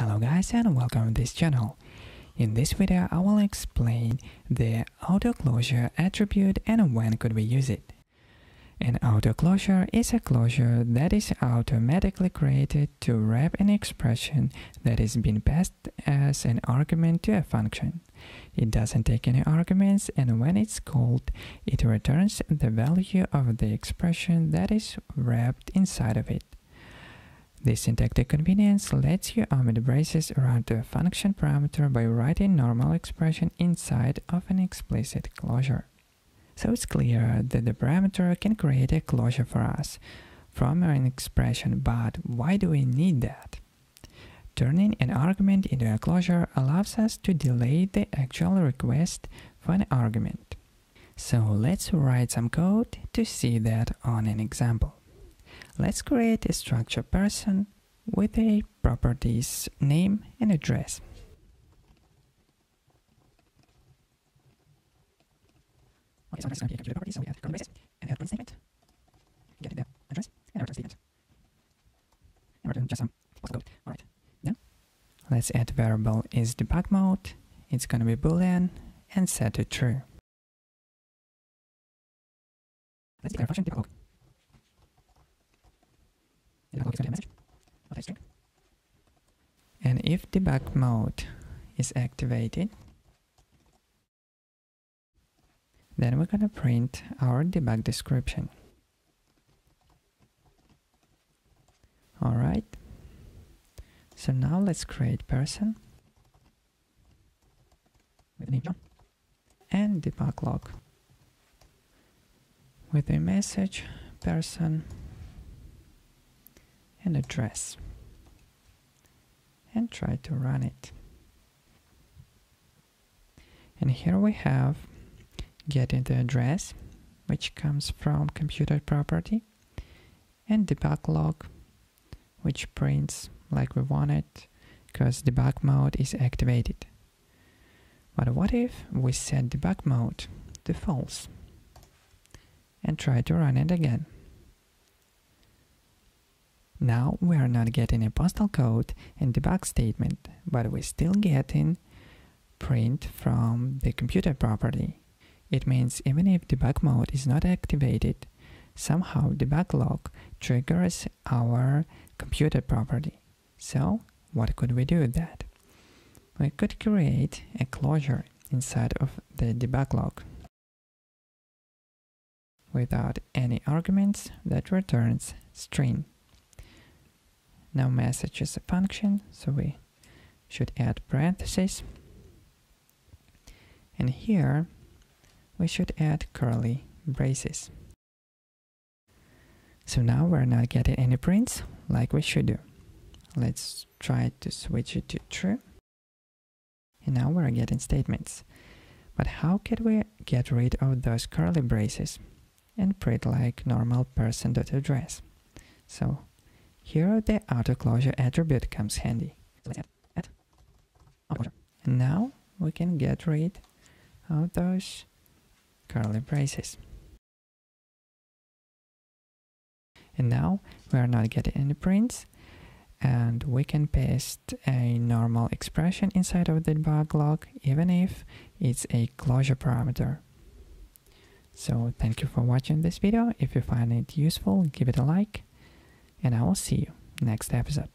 Hello guys and welcome to this channel. In this video I will explain the auto closure attribute and when could we use it. An auto closure is a closure that is automatically created to wrap an expression that is being passed as an argument to a function. It doesn't take any arguments and when it's called, it returns the value of the expression that is wrapped inside of it. This syntactic convenience lets you omit braces around a function parameter by writing normal expression inside of an explicit closure. So it's clear that the parameter can create a closure for us from an expression, but why do we need that? Turning an argument into a closure allows us to delay the actual request for an argument. So let's write some code to see that on an example. Let's create a structure person with a properties name and address. Okay, so that's going to computer property, so we add curly braces and we add print statement, get the address and return statement. And return just some postal code. Alright. Now let's add variable is debug mode. It's gonna be boolean and set to true. Let's declare function debug and if debug mode is activated, then we're going to print our debug description. Alright, so now let's create person. With name John and debug log. With a message person and address and try to run it. And here we have getting the address which comes from computer property and debug log which prints like we want it because debug mode is activated. But what if we set debug mode to false and try to run it again? Now we are not getting a postal code and debug statement, but we're still getting print from the computer property. It means even if debug mode is not activated, somehow debug log triggers our computer property. So what could we do with that? We could create a closure inside of the debug log without any arguments that returns string. Now message is a function, so we should add parentheses. And here we should add curly braces. So now we're not getting any prints like we should do. Let's try to switch it to true. And now we're getting statements. But how can we get rid of those curly braces and print like normal person.address? So here the auto closure attribute comes handy. And now we can get rid of those curly braces. And now we are not getting any prints and we can paste a normal expression inside of the debug log even if it's a closure parameter. So thank you for watching this video. If you find it useful, give it a like and I will see you next episode.